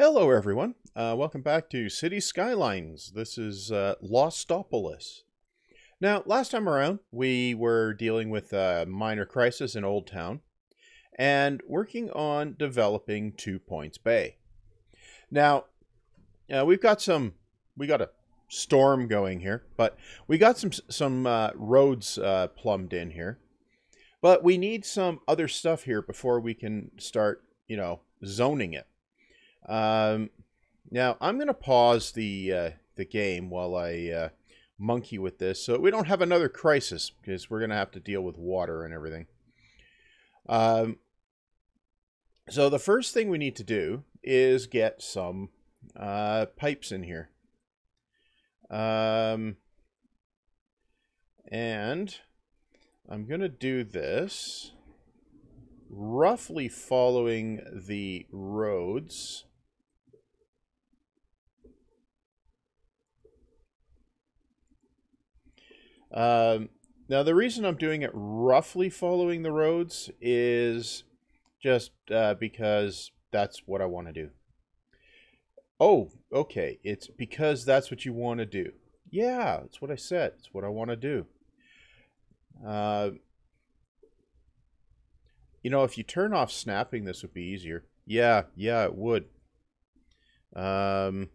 Hello, everyone. Uh, welcome back to Cities: Skylines. This is uh, Lostopolis. Now, last time around, we were dealing with a minor crisis in Old Town and working on developing Two Points Bay. Now, uh, we've got some, we got a storm going here, but we got some some uh, roads uh, plumbed in here. But we need some other stuff here before we can start, you know, zoning it. Um, now I'm going to pause the uh, the game while I uh, monkey with this, so we don't have another crisis because we're going to have to deal with water and everything. Um, so the first thing we need to do is get some uh, pipes in here. Um, and I'm going to do this roughly following the roads Um, now, the reason I'm doing it roughly following the roads is just uh, because that's what I want to do. Oh, okay. It's because that's what you want to do. Yeah, that's what I said. It's what I want to do. Uh, you know, if you turn off snapping, this would be easier. Yeah, yeah, it would. Um,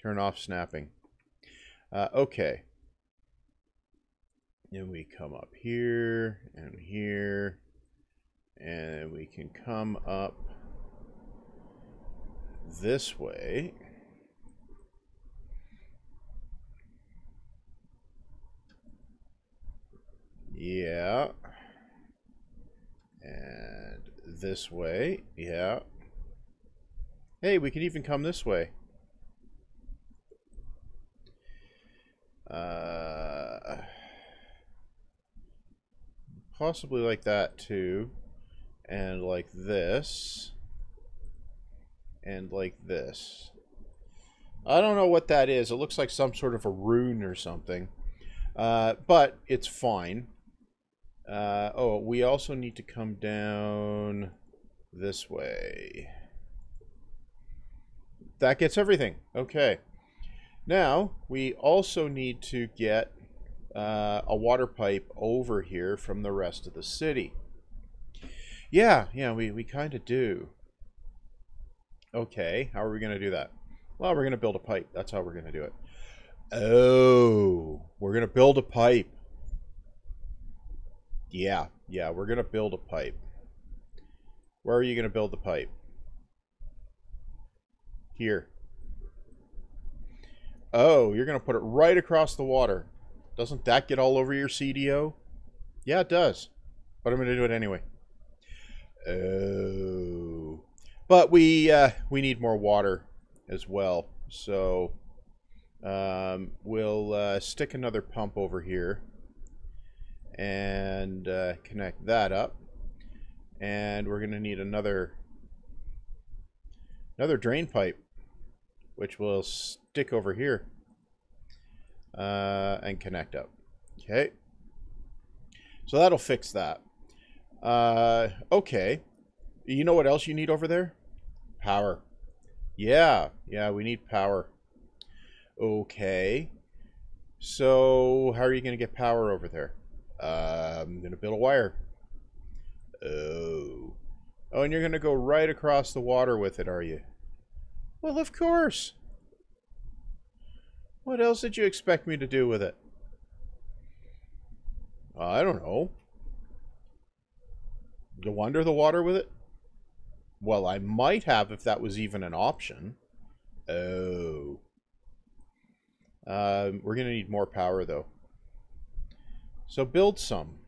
turn off snapping. Uh, okay. Then we come up here and here. And we can come up this way. Yeah. And this way. Yeah. Hey, we can even come this way. Uh, possibly like that too. And like this. And like this. I don't know what that is. It looks like some sort of a rune or something. Uh, but it's fine. Uh, oh, we also need to come down this way. That gets everything. Okay. Now, we also need to get uh, a water pipe over here from the rest of the city. Yeah, yeah, we, we kind of do. Okay, how are we going to do that? Well, we're going to build a pipe. That's how we're going to do it. Oh, we're going to build a pipe. Yeah, yeah, we're going to build a pipe. Where are you going to build the pipe? Here. Oh, you're going to put it right across the water. Doesn't that get all over your CDO? Yeah, it does. But I'm going to do it anyway. Oh. But we uh, we need more water as well. So um, we'll uh, stick another pump over here and uh, connect that up. And we're going to need another another drain pipe, which will stick over here uh, and connect up. Okay. So that'll fix that. Uh, okay. You know what else you need over there? Power. Yeah, yeah, we need power. Okay. So how are you going to get power over there? Uh, I'm going to build a wire. Oh. Oh, and you're going to go right across the water with it, are you? Well, of course. What else did you expect me to do with it? I don't know. Go under the water with it? Well, I might have if that was even an option. Oh. Um, we're going to need more power, though. So build some.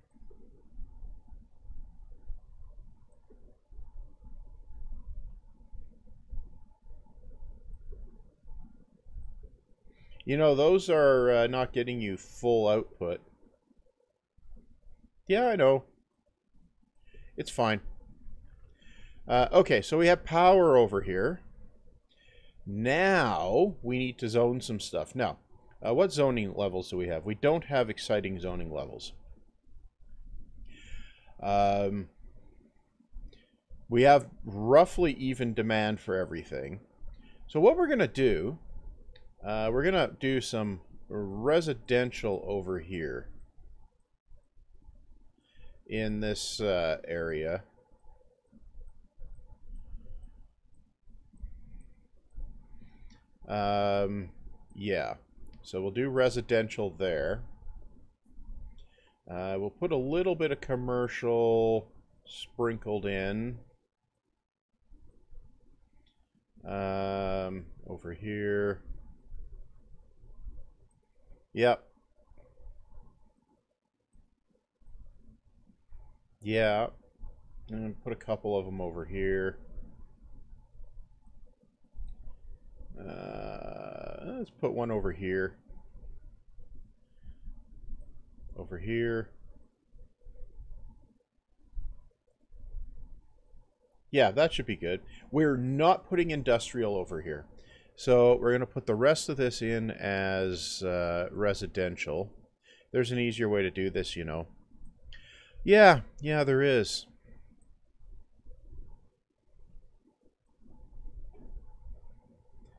You know, those are uh, not getting you full output. Yeah, I know. It's fine. Uh, okay, so we have power over here. Now, we need to zone some stuff. Now, uh, what zoning levels do we have? We don't have exciting zoning levels. Um, we have roughly even demand for everything. So what we're going to do, uh, we're going to do some residential over here in this uh, area. Um, yeah. So we'll do residential there. Uh, we'll put a little bit of commercial sprinkled in. Um, over here. Yep. Yeah. And put a couple of them over here. Uh, let's put one over here. Over here. Yeah, that should be good. We're not putting industrial over here. So we're going to put the rest of this in as uh, residential. There's an easier way to do this, you know. Yeah, yeah, there is.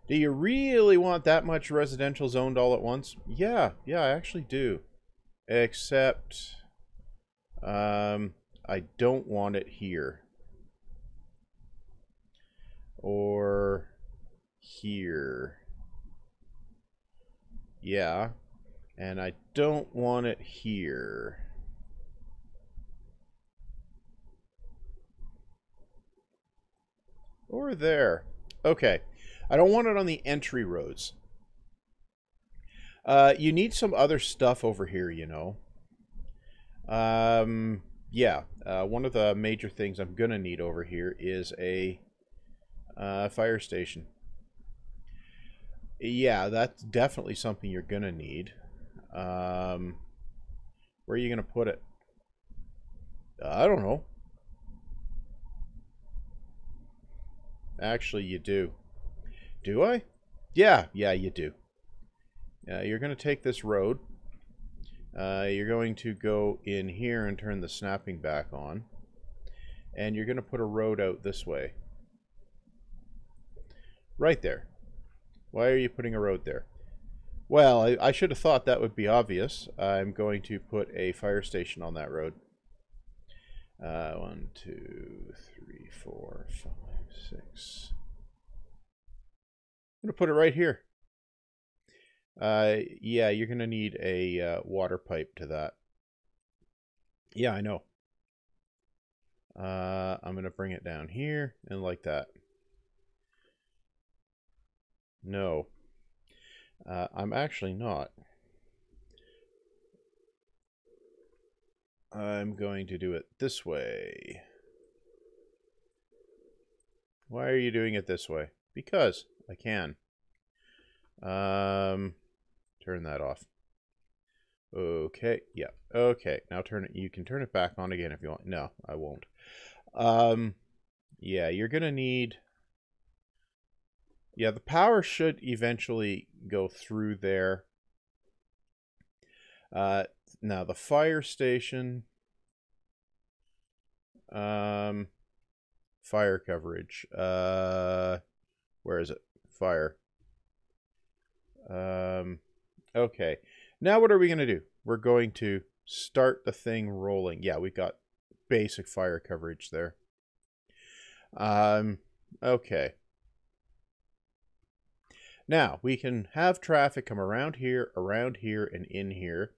Do you really want that much residential zoned all at once? Yeah, yeah, I actually do. Except, um, I don't want it here. Or here. Yeah, and I don't want it here. Or there. Okay. I don't want it on the entry roads. Uh, you need some other stuff over here, you know. Um, yeah, uh, one of the major things I'm going to need over here is a uh, fire station. Yeah, that's definitely something you're going to need. Um, where are you going to put it? I don't know. Actually, you do. Do I? Yeah, yeah, you do. Uh, you're going to take this road. Uh, you're going to go in here and turn the snapping back on. And you're going to put a road out this way. Right there. Why are you putting a road there? Well, I, I should have thought that would be obvious. I'm going to put a fire station on that road. Uh, one, two, three, four, five six. I'm going to put it right here. Uh, yeah, you're going to need a uh, water pipe to that. Yeah, I know. Uh, I'm going to bring it down here and like that. No. Uh, I'm actually not. I'm going to do it this way. Why are you doing it this way? Because I can. Um, turn that off. Okay, yeah. Okay, now turn it. You can turn it back on again if you want. No, I won't. Um, yeah, you're gonna need. Yeah, the power should eventually go through there. Uh, now the fire station. Um, Fire coverage. Uh, where is it? Fire. Um, okay. Now what are we going to do? We're going to start the thing rolling. Yeah, we got basic fire coverage there. Um, okay. Now, we can have traffic come around here, around here, and in here.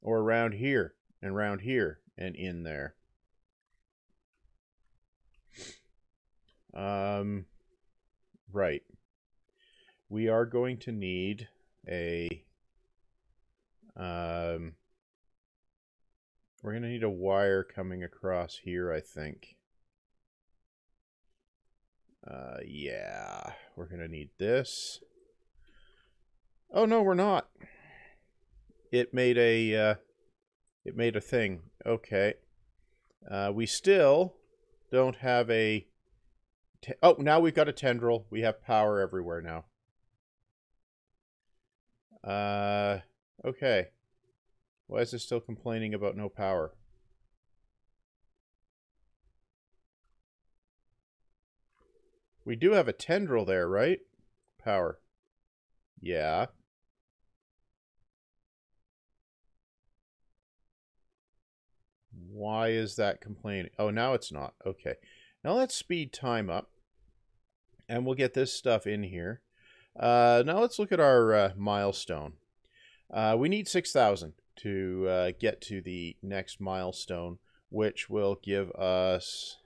Or around here, and around here, and in there. Um, right. We are going to need a, um, we're going to need a wire coming across here, I think. Uh, yeah, we're going to need this. Oh, no, we're not. It made a, uh, it made a thing. Okay. Uh, we still don't have a oh, now we've got a tendril. We have power everywhere now. Uh, okay. Why is it still complaining about no power? We do have a tendril there, right? Power. Yeah. Why is that complaining? Oh, now it's not. Okay. Now let's speed time up. And we'll get this stuff in here. Uh, now let's look at our uh, milestone. Uh, we need 6,000 to uh, get to the next milestone, which will give us...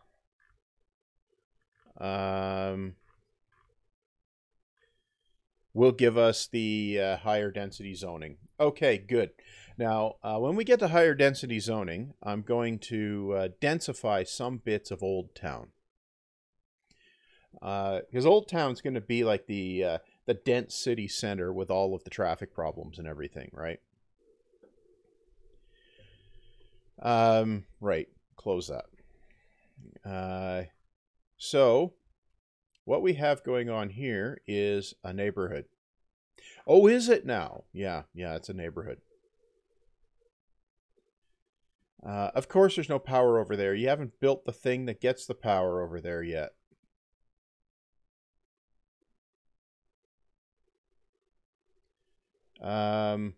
Um, will give us the uh, higher density zoning. Okay, good. Now, uh, when we get to higher density zoning, I'm going to uh, densify some bits of Old Town. Because uh, Old Town's going to be like the uh, the dense city center with all of the traffic problems and everything, right? Um, right. Close that. Uh, so, what we have going on here is a neighborhood. Oh, is it now? Yeah, yeah, it's a neighborhood. Uh, of course, there's no power over there. You haven't built the thing that gets the power over there yet. Um,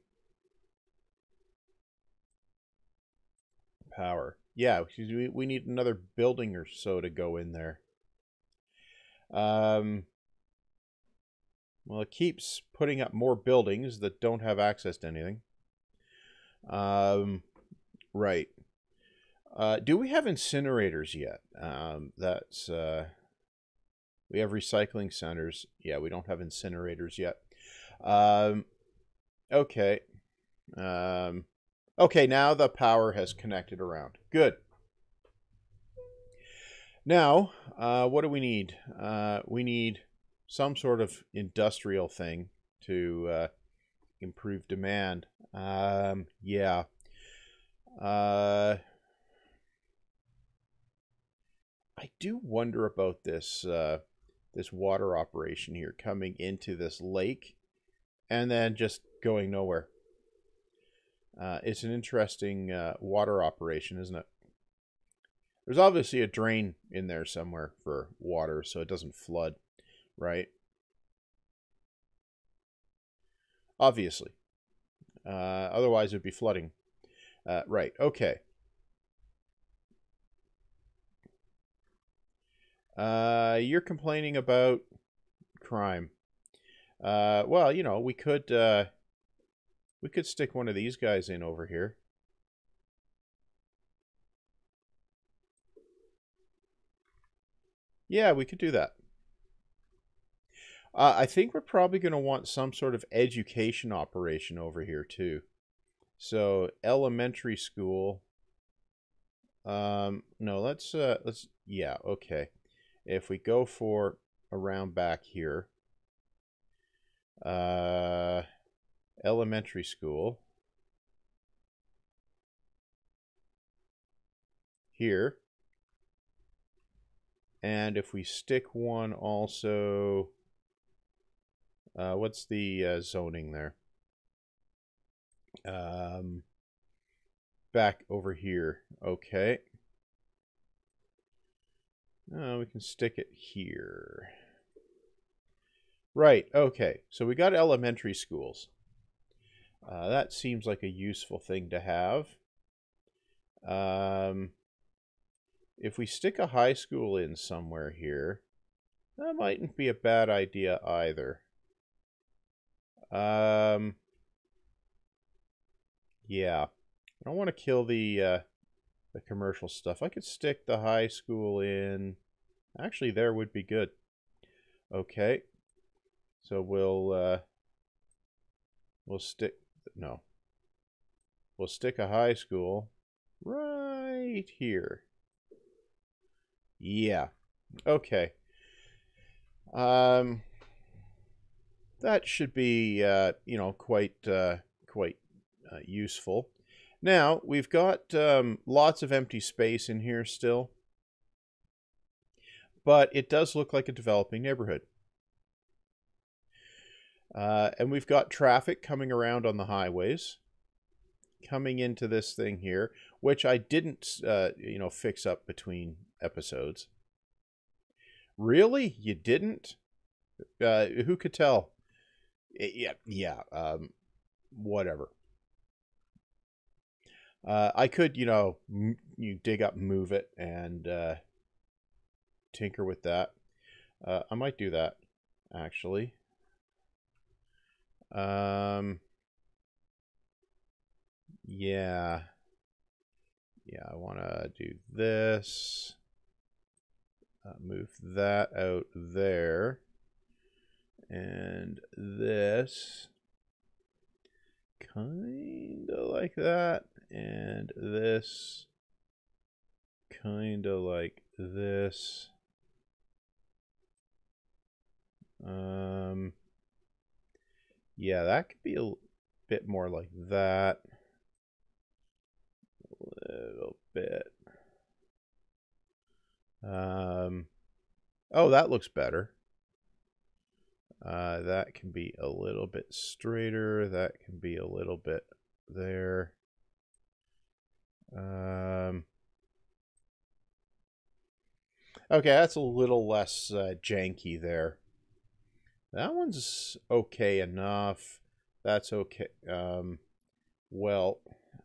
power. Yeah, we, we need another building or so to go in there. Um, well, it keeps putting up more buildings that don't have access to anything. Um, Right. Uh, do we have incinerators yet? Um, that's uh, we have recycling centers. Yeah, we don't have incinerators yet. Um, okay. Um, okay, now the power has connected around. Good. Now, uh, what do we need? Uh, we need some sort of industrial thing to uh, improve demand. Um, yeah. Uh, I do wonder about this uh, this water operation here coming into this lake and then just going nowhere. Uh, it's an interesting uh, water operation, isn't it? There's obviously a drain in there somewhere for water so it doesn't flood, right? Obviously. Uh, otherwise, it would be flooding. Uh, right, okay. Uh, you're complaining about crime. Uh, well, you know, we could, uh, we could stick one of these guys in over here. Yeah, we could do that. Uh, I think we're probably going to want some sort of education operation over here, too. So elementary school. Um, no, let's uh, let's yeah, okay. If we go for around back here, uh, elementary school here, and if we stick one also, uh, what's the uh, zoning there? Um, back over here. Okay. Uh, we can stick it here. Right, okay. So we got elementary schools. Uh, that seems like a useful thing to have. Um, if we stick a high school in somewhere here, that mightn't be a bad idea either. Um, yeah. I don't want to kill the uh, the commercial stuff. I could stick the high school in. Actually, there would be good. Okay. So we'll uh, we'll stick no. We'll stick a high school right here. Yeah. Okay. Um that should be uh, you know quite uh, quite uh, useful. Now, we've got um, lots of empty space in here still, but it does look like a developing neighborhood. Uh, and we've got traffic coming around on the highways, coming into this thing here, which I didn't, uh, you know, fix up between episodes. Really? You didn't? Uh, who could tell? Yeah, yeah. Um, whatever. Uh, I could, you know, m- you dig up, move it, and uh, tinker with that. Uh, I might do that, actually. Um, yeah. Yeah, I want to do this. Uh, move that out there. And this. Kind of like that. And this. Kind of like this. Um, yeah, that could be a bit more like that. A little bit. Um, oh, that looks better. Uh, that can be a little bit straighter. That can be a little bit there. Um, okay, that's a little less uh, janky there. That one's okay enough. That's okay. Um, well,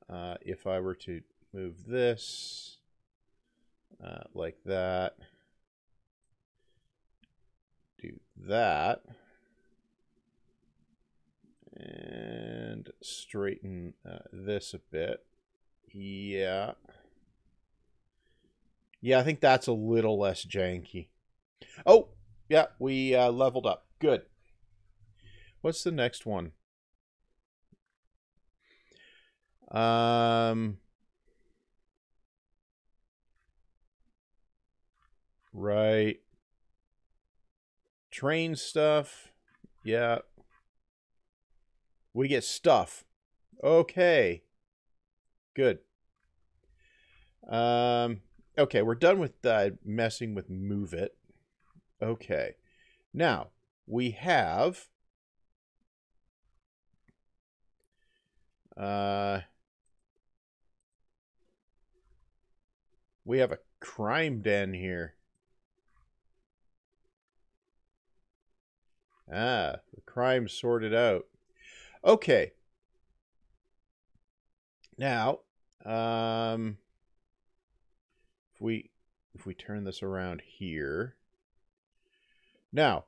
uh, if I were to move this uh, like that, do that, and straighten uh, this a bit. Yeah. Yeah, I think that's a little less janky. Oh, yeah, we uh, leveled up. Good. What's the next one? Um, right. Train stuff. Yeah. We get stuff. Okay. Good. Um, okay, we're done with uh, messing with move it. Okay. Now, we have uh, we have a crime den here. Ah, the crime sorted out. Okay. Now, um, if we if we turn this around here. Now,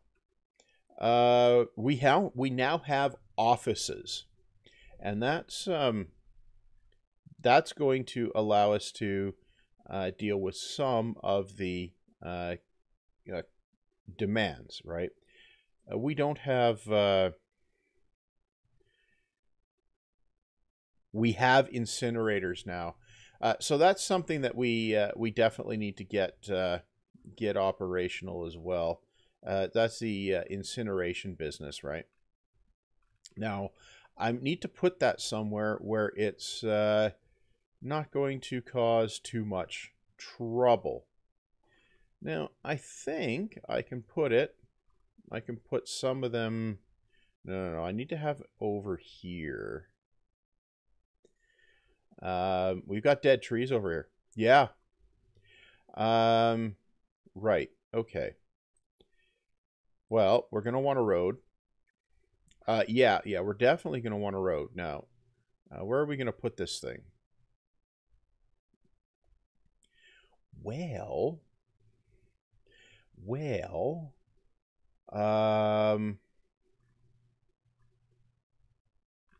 uh, we have we now have offices, and that's um, that's going to allow us to uh, deal with some of the uh, uh demands. Right? Uh, we don't have. We have incinerators now, so that's something that we we definitely need to get get operational as well. Uh, that's the uh, incineration business, right? Now, I need to put that somewhere where it's uh, not going to cause too much trouble. Now, I think I can put it, I can put some of them, no, no, no, I need to have over here. Um, we've got dead trees over here. Yeah. Um, right. Okay. Well, we're going to want a road. Uh, yeah, yeah, we're definitely going to want a road. Now, uh, where are we going to put this thing? Well, well, um,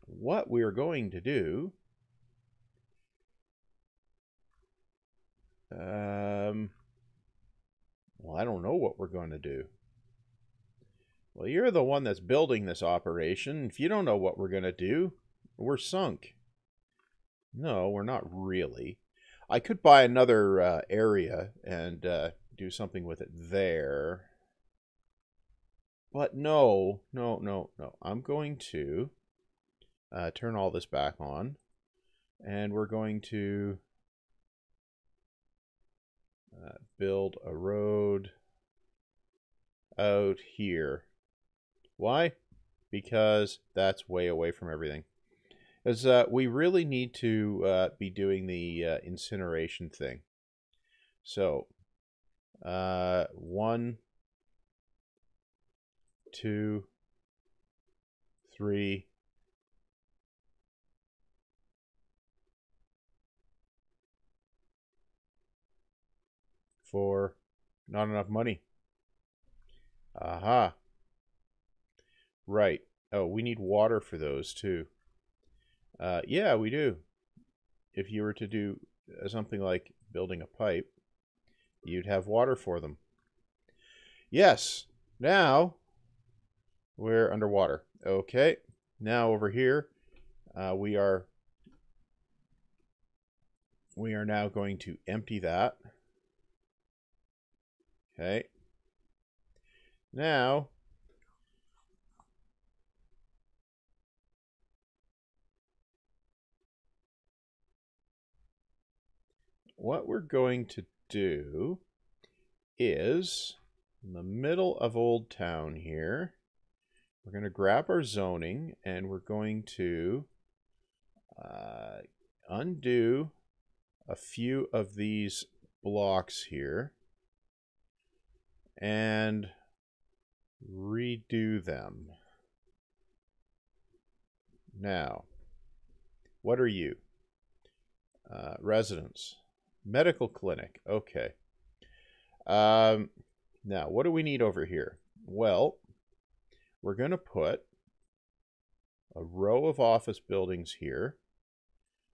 what we're going to do, um, well, I don't know what we're going to do. Well, you're the one that's building this operation. If you don't know what we're going to do, we're sunk. No, we're not really. I could buy another uh, area and uh, do something with it there. But no, no, no, no. I'm going to uh, turn all this back on. And we're going to uh, build a road out here. Why? Because that's way away from everything. Because uh, we really need to uh, be doing the uh, incineration thing. So, uh, one two, three, four. Not enough money. Aha. Right. Oh, we need water for those too. Uh, yeah, we do. If you were to do uh, something like building a pipe, you'd have water for them. Yes. Now we're underwater. Okay. Now over here, uh, we are we are now going to empty that. Okay. Now what we're going to do is in the middle of Old Town here, we're going to grab our zoning and we're going to uh, undo a few of these blocks here and redo them. Now, what are you? Uh, residence. Medical clinic. Okay. Um, now, what do we need over here? Well, we're going to put a row of office buildings here.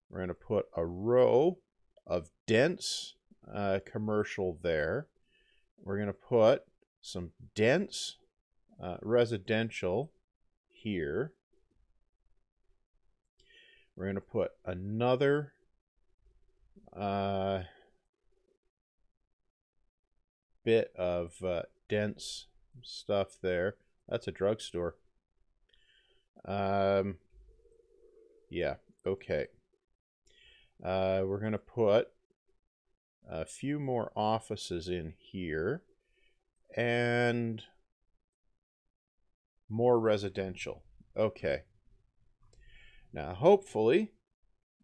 We're going to put a row of dense uh, commercial there. We're going to put some dense uh, residential here. We're going to put another uh, bit of uh, dense stuff there. That's a drugstore. Um, yeah, okay. Uh, we're going to put a few more offices in here and more residential. Okay. Now, hopefully,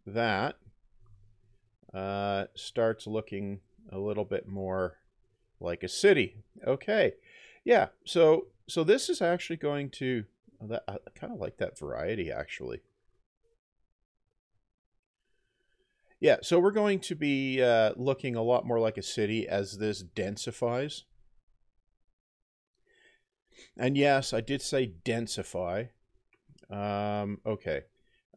that uh, starts looking a little bit more like a city. Okay, yeah. So so this is actually going to. I kind of like that variety actually. Yeah, so we're going to be uh, looking a lot more like a city as this densifies. And yes, I did say densify. Um, okay.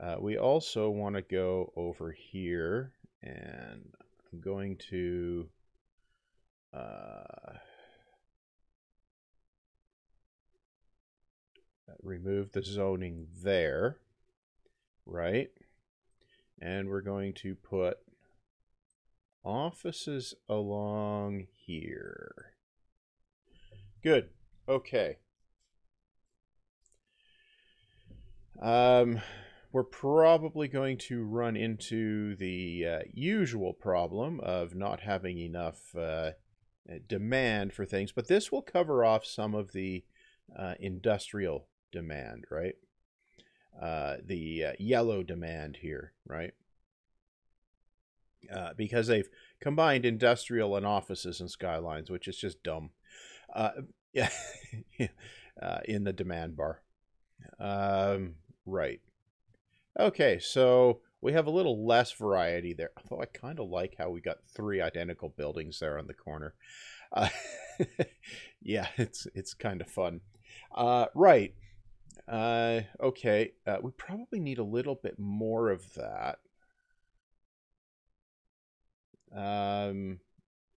Uh, we also want to go over here and I'm going to uh, remove the zoning there, right? And we're going to put offices along here. Good. Okay. Um, we're probably going to run into the uh, usual problem of not having enough uh, demand for things, but this will cover off some of the uh, industrial demand, right? Uh, the uh, yellow demand here, right? Uh, because they've combined industrial and offices and skylines, which is just dumb. yeah, in the demand bar. Um, right. Okay, so we have a little less variety there. Although I kind of like how we got three identical buildings there on the corner. Uh, yeah, it's it's kind of fun. Uh, right. Uh, okay, uh, we probably need a little bit more of that. Um,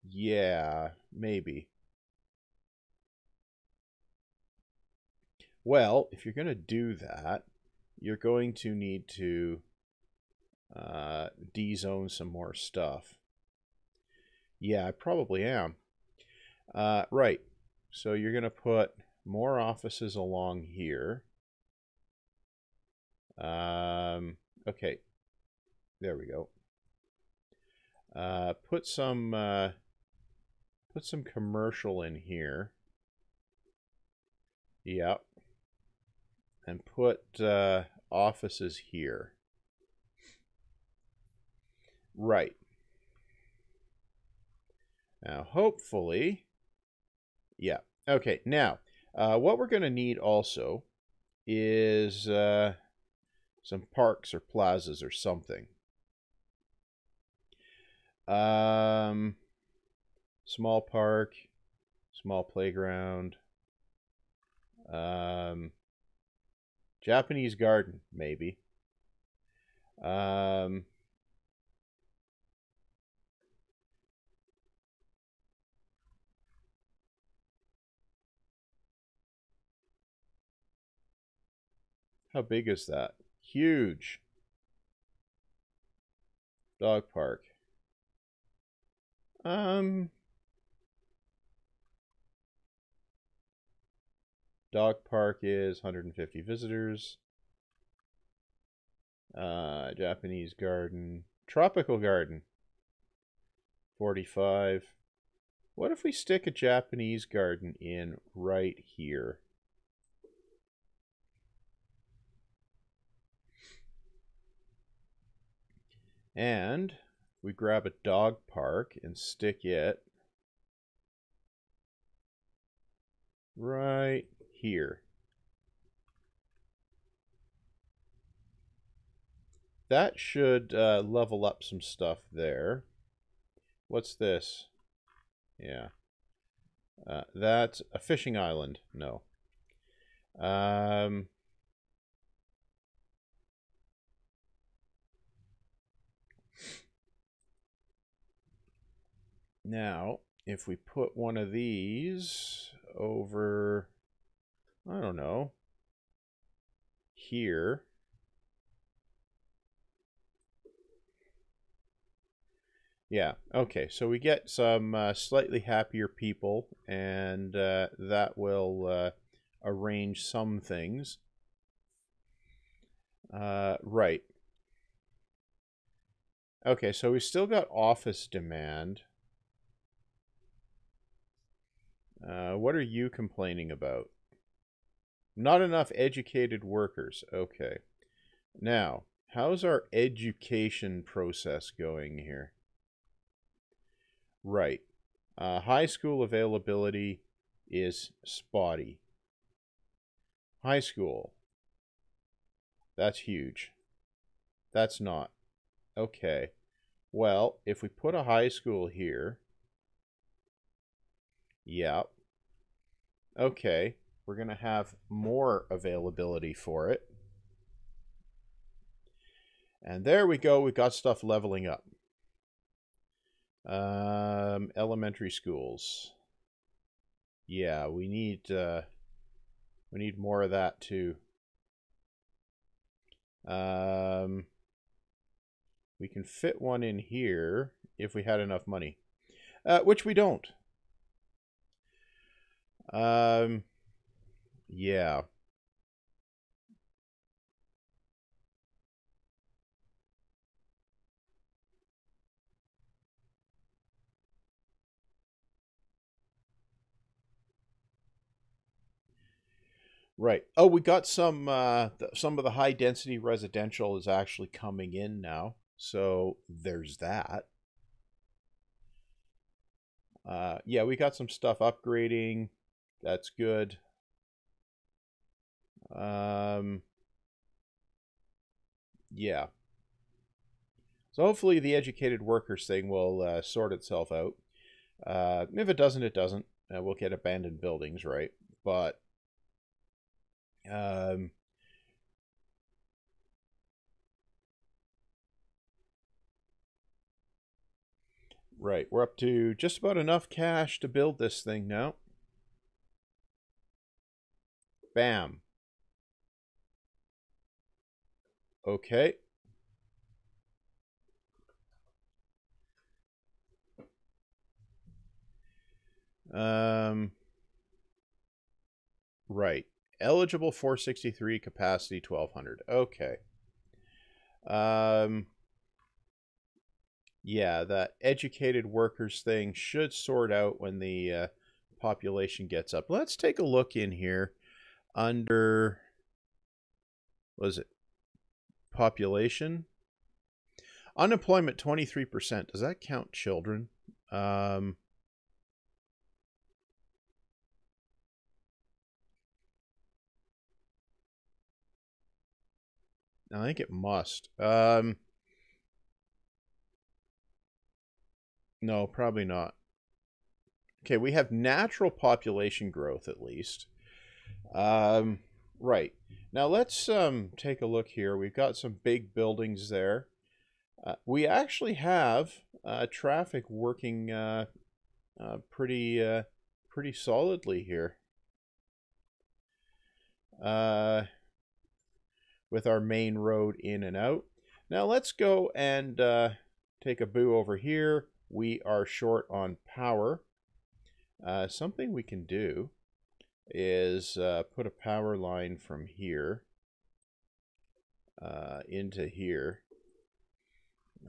yeah, maybe. Well, if you're going to do that, you're going to need to uh, D-zone some more stuff. Yeah, I probably am. Uh, right. So you're going to put more offices along here. Um, okay. There we go. Uh, put some uh, put some commercial in here. Yep and put uh, offices here. Right. Now, hopefully, yeah. Okay, now, Uh, what we're going to need also is uh, some parks or plazas or something. Um, small park, small playground, um, Japanese garden, maybe. Um, how big is that? Huge. Dog park. Um, dog park is 150 visitors. Uh, Japanese garden, tropical garden, 45. What if we stick a Japanese garden in right here? And we grab a dog park and stick it right here. That should uh, level up some stuff there. What's this? Yeah. Uh, that's a fishing island. No. Um, now, if we put one of these over I don't know, here. Yeah, okay, so we get some uh, slightly happier people, and uh, that will uh, arrange some things. Uh, right. Okay, so we still got office demand. Uh, what are you complaining about? Not enough educated workers. Okay. Now, how's our education process going here? Right. Uh, high school availability is spotty. High school. That's huge. That's not. Okay. Well, if we put a high school here. Yep. Okay we're going to have more availability for it. And there we go. we've got stuff leveling up. Um, elementary schools. Yeah, we need uh, we need more of that too. Um, we can fit one in here if we had enough money, uh, which we don't. Um, yeah. Right. Oh, we got some uh some of the high density residential is actually coming in now. So there's that. Uh yeah, we got some stuff upgrading. That's good. Um, yeah. So hopefully the educated workers thing will uh, sort itself out. Uh, if it doesn't, it doesn't. Uh, we'll get abandoned buildings, right? But um, right, we're up to just about enough cash to build this thing now. Bam. Okay. Um, right. Eligible 463, capacity 1200. Okay. Um, yeah, that educated workers thing should sort out when the uh, population gets up. Let's take a look in here under was it population unemployment 23% does that count children um, I think it must. Um, no, probably not. Okay, we have natural population growth at least. Um, right. Now let's um, take a look here. We've got some big buildings there. Uh, we actually have uh, traffic working uh, uh pretty uh, pretty solidly here. Uh, with our main road in and out. Now let's go and take a boo over here. We are short on power. something we can do is put a power line from here into here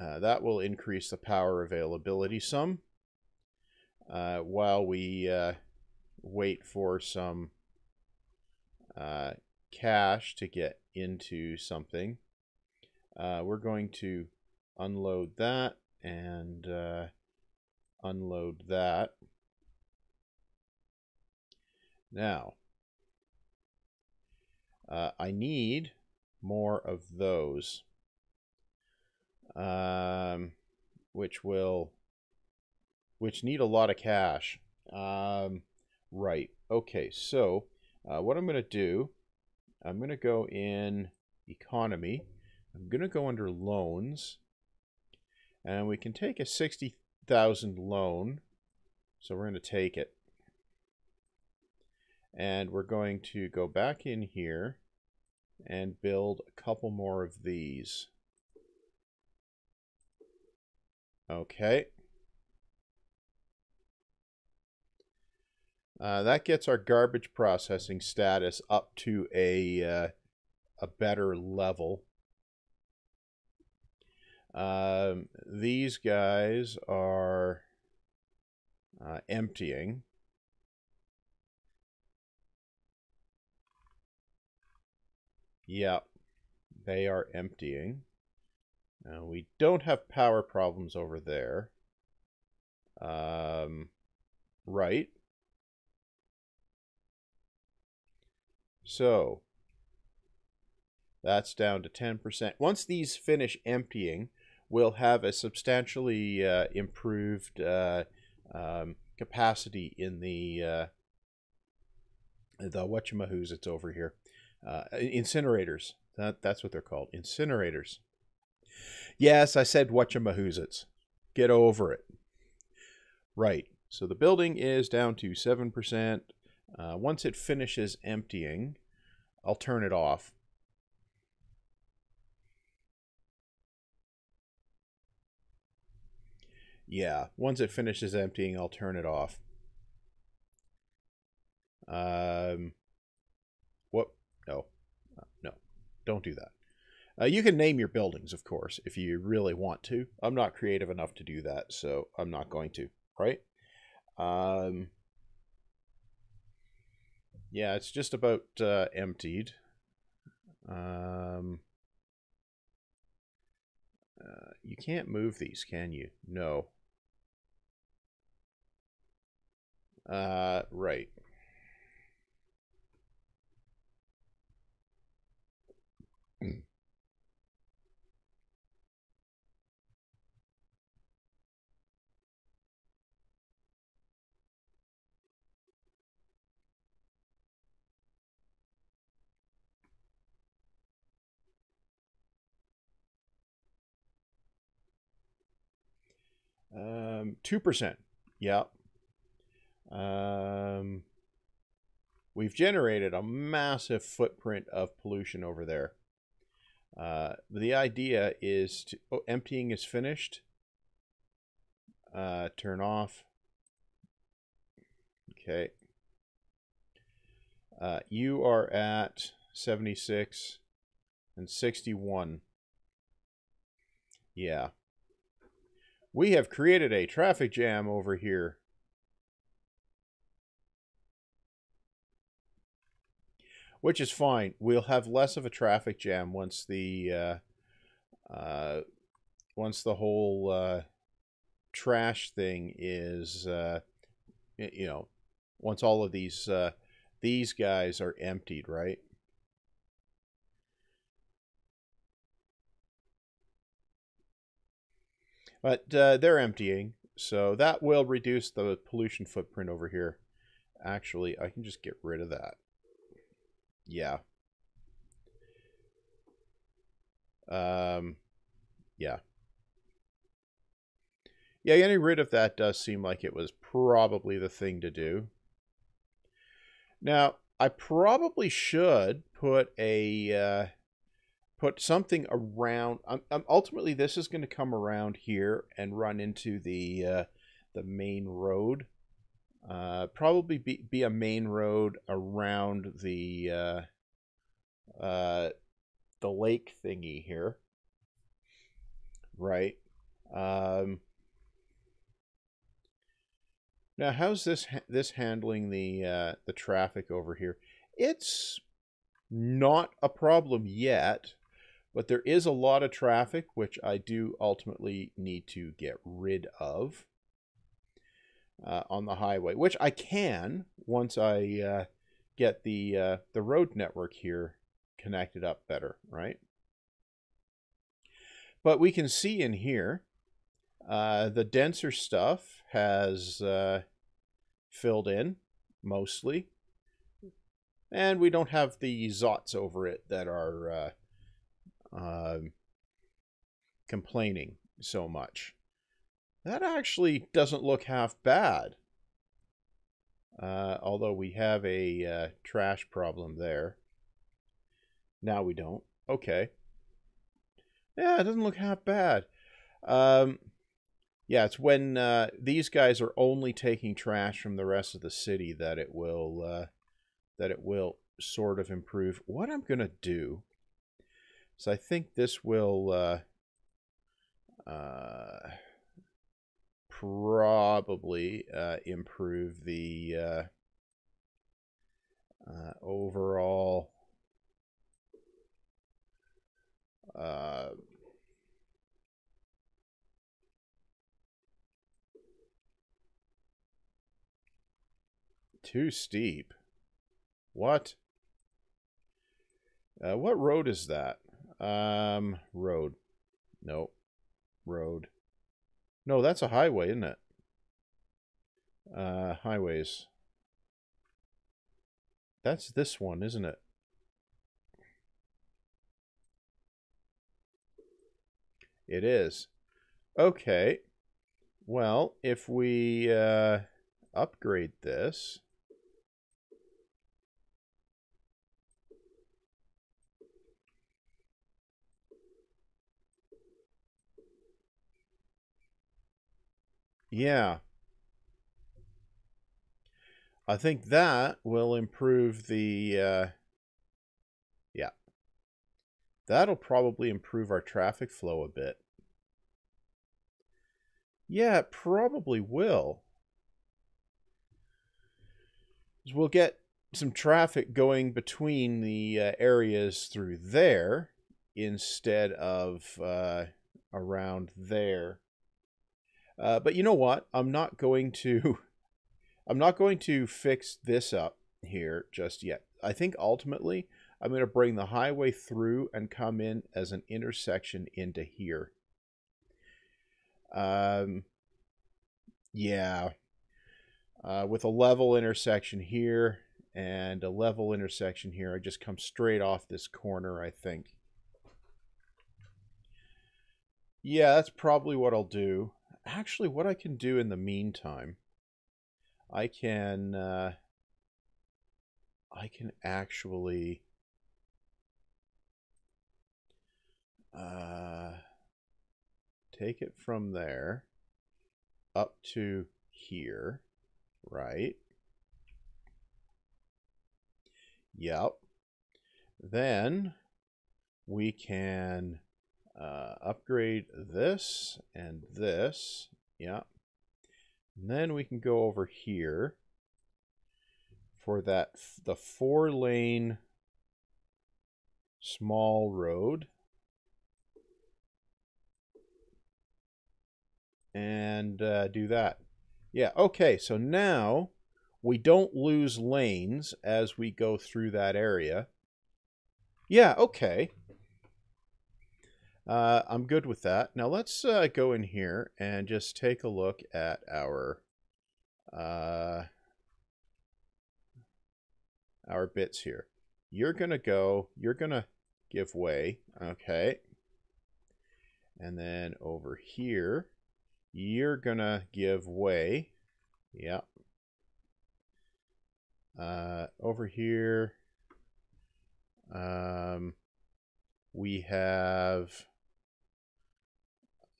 uh, that will increase the power availability some uh, while we uh, wait for some uh, cash to get into something. Uh, we're going to unload that and uh, unload that. Now, I need more of those um, which will which need a lot of cash. Um, right. Okay. So uh, what I'm going to do, I'm going to go in economy. I'm going to go under loans, and we can take a sixty thousand loan. So we're going to take it. And we're going to go back in here and build a couple more of these. Okay. Uh, that gets our garbage processing status up to a, uh, a better level. Um, these guys are uh, emptying. Yep, they are emptying. Now we don't have power problems over there. Um, right. So that's down to 10%. Once these finish emptying, we'll have a substantially uh, improved uh, um, capacity in the uh, the whatchamahoos it's over here. Uh, incinerators. That, that's what they're called. Incinerators. Yes, I said whatchamahoozits. Get over it. Right. So the building is down to 7%. Uh, once it finishes emptying, I'll turn it off. Yeah, once it finishes emptying, I'll turn it off. Um? No, uh, no, don't do that. Uh, you can name your buildings, of course, if you really want to. I'm not creative enough to do that, so I'm not going to, right? Um, yeah, it's just about uh, emptied. Um, uh, you can't move these, can you? No. Uh, right. Um, 2%. Yeah. Um, we've generated a massive footprint of pollution over there. Uh, the idea is to, oh, emptying is finished. Uh, turn off. Okay. Uh, you are at 76 and 61. Yeah. We have created a traffic jam over here. Which is fine. We'll have less of a traffic jam once the uh, uh, once the whole uh, trash thing is, uh, you know, once all of these uh, these guys are emptied, right? But uh, they're emptying, so that will reduce the pollution footprint over here. Actually, I can just get rid of that. Yeah. Um, yeah. Yeah, getting rid of that does seem like it was probably the thing to do. Now, I probably should put a uh, put something around. Um, um, ultimately, this is going to come around here and run into the uh, the main road. Uh, probably be, be a main road around the uh, uh, the lake thingy here, right? Um, now, how's this this handling the uh, the traffic over here? It's not a problem yet, but there is a lot of traffic which I do ultimately need to get rid of uh, on the highway, which I can once I uh, get the uh, the road network here connected up better, right? But we can see in here uh, the denser stuff has uh, filled in mostly. And we don't have the zots over it that are uh, complaining so much. That actually doesn't look half bad. Uh, although we have a uh, trash problem there. Now we don't. Okay. Yeah, it doesn't look half bad. Um, yeah, it's when uh, these guys are only taking trash from the rest of the city that it will uh, that it will sort of improve. What I'm gonna do is I think this will uh, uh probably uh, improve the uh, overall. Too steep. What? Uh, what road is that? Um, road. No. Road. No, that's a highway, isn't it? Uh, highways. That's this one, isn't it? It is. Okay. Well, if we uh, upgrade this... Yeah. I think that will improve the, uh, yeah. That'll probably improve our traffic flow a bit. Yeah, it probably will. We'll get some traffic going between the uh, areas through there instead of uh, around there. Uh, but you know what? I'm not going to I'm not going to fix this up here just yet. I think ultimately I'm going to bring the highway through and come in as an intersection into here. Um, yeah. Uh, with a level intersection here and a level intersection here, I just come straight off this corner, I think. Yeah, that's probably what I'll do actually, what I can do in the meantime, I can, uh, I can actually, uh, take it from there up to here, right? Yep. Then we can uh, upgrade this and this. Yeah. And then we can go over here for that the four lane small road. And uh, do that. Yeah, okay, so now we don't lose lanes as we go through that area. Yeah, okay. Uh, I'm good with that. Now let's uh, go in here and just take a look at our uh, our bits here. You're going to go, you're going to give way, okay? And then over here, you're going to give way. Yep. Uh, over here, um, we have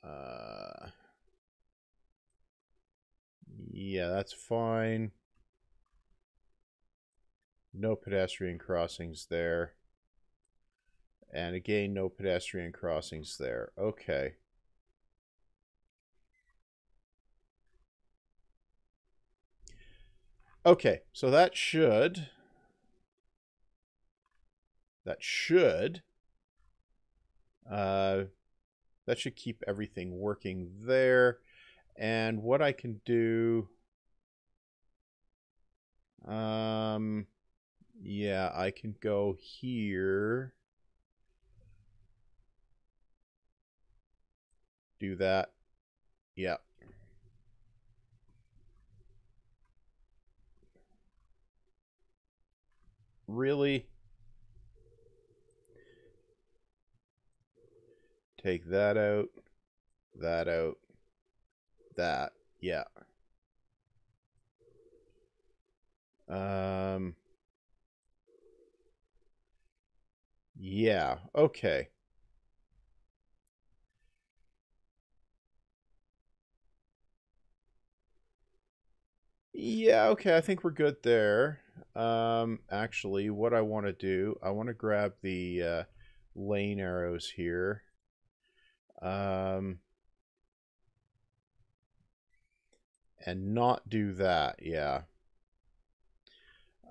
uh, yeah, that's fine. No pedestrian crossings there. And again, no pedestrian crossings there. Okay. Okay, so that should that should uh, that should keep everything working there. And what I can do, um, yeah, I can go here. Do that. Yeah. Really? Take that out, that out, that, yeah. Um, yeah, okay. Yeah, okay, I think we're good there. Um, actually, what I want to do, I want to grab the uh, lane arrows here. Um, and not do that, yeah.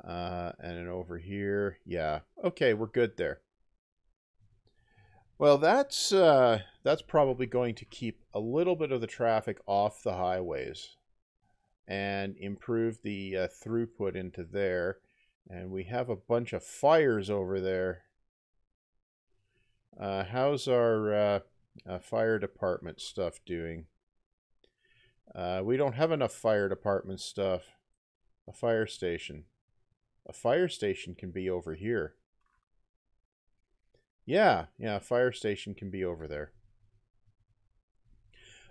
Uh, and then over here, yeah. Okay, we're good there. Well, that's uh, that's probably going to keep a little bit of the traffic off the highways and improve the uh, throughput into there. And we have a bunch of fires over there. Uh, how's our uh, fire department stuff doing? Uh, we don't have enough fire department stuff. A fire station. A fire station can be over here. Yeah, yeah, a fire station can be over there.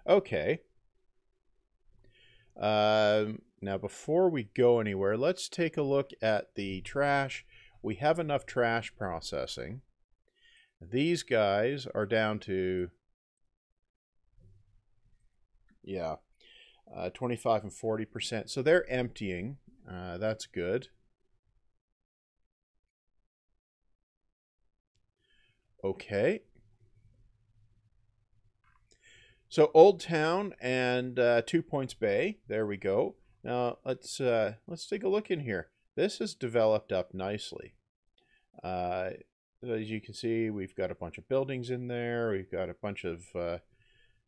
Okay. Um, now, before we go anywhere, let's take a look at the trash. We have enough trash processing. These guys are down to, yeah, uh, 25 and 40%. So they're emptying. Uh, that's good. Okay. So Old Town and uh, Two Points Bay. There we go. Now let's uh, let's take a look in here. This has developed up nicely. Uh, as you can see, we've got a bunch of buildings in there. We've got a bunch of uh,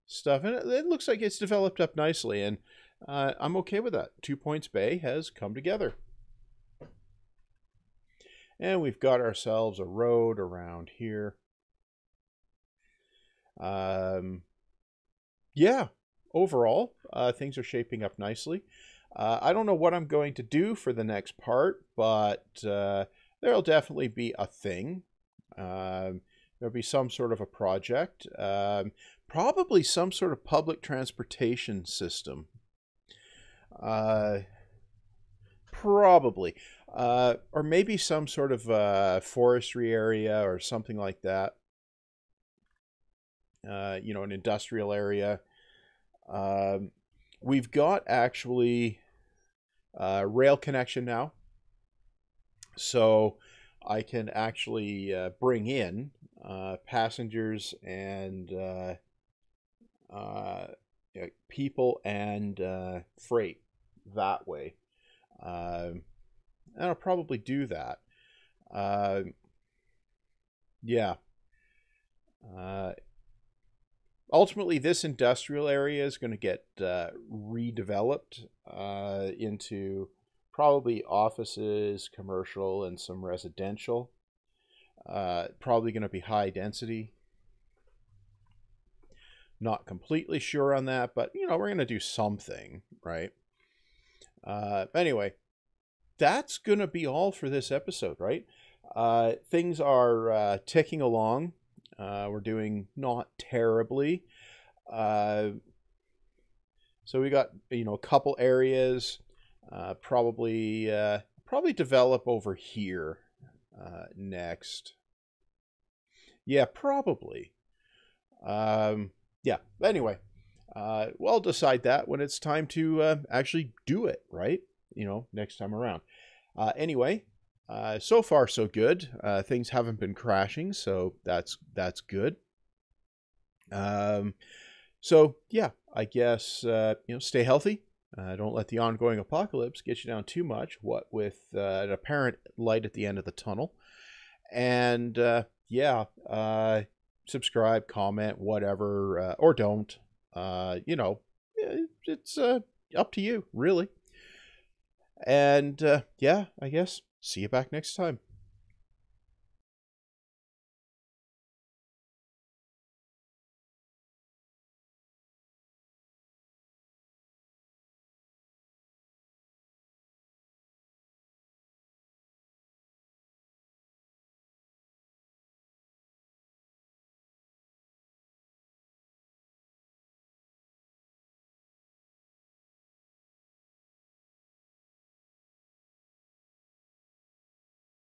stuff, and it, it, looks like it's developed up nicely. And uh, I'm okay with that. Two Points Bay has come together. And we've got ourselves a road around here. Um, yeah, overall, uh, things are shaping up nicely. Uh, I don't know what I'm going to do for the next part, but uh, there'll definitely be a thing. Um, there'll be some sort of a project, um, probably some sort of public transportation system. Uh, probably. Uh, or maybe some sort of uh, forestry area or something like that. Uh, you know, an industrial area. Um, we've got actually uh, rail connection now. So I can actually uh, bring in uh, passengers and uh, uh, people and uh, freight that way. Um, and I'll probably do that. Uh, yeah. Uh, ultimately, this industrial area is going to get uh, redeveloped uh, into probably offices, commercial, and some residential. Uh, probably going to be high density. Not completely sure on that, but you know, we're going to do something, right? Uh, anyway, that's going to be all for this episode, right? Uh, things are uh, ticking along. Uh, we're doing not terribly. Uh, so we got you know a couple areas. Uh, probably uh, probably develop over here uh, next. Yeah, probably. Um, yeah. Anyway, uh, we'll decide that when it's time to uh, actually do it, right? You know, next time around. Uh, anyway, uh, so far so good. Uh, things haven't been crashing, so that's that's good. Um, so yeah, I guess uh, you know, stay healthy. Uh, don't let the ongoing apocalypse get you down too much. What with uh, an apparent light at the end of the tunnel, and uh, yeah, uh, subscribe, comment, whatever, uh, or don't. Uh, you know, it's uh, up to you, really. And yeah, I guess see you back next time.